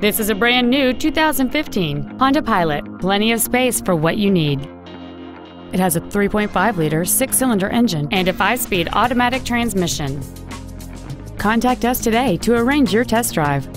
This is a brand new 2015 Honda Pilot. Plenty of space for what you need. It has a 3.5 liter six cylinder engine and a five speed automatic transmission. Contact us today to arrange your test drive.